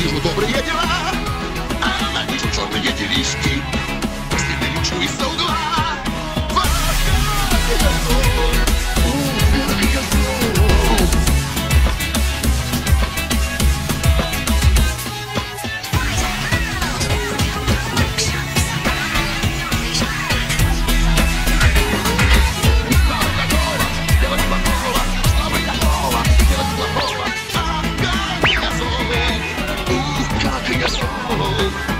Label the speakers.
Speaker 1: You look. go. Oh.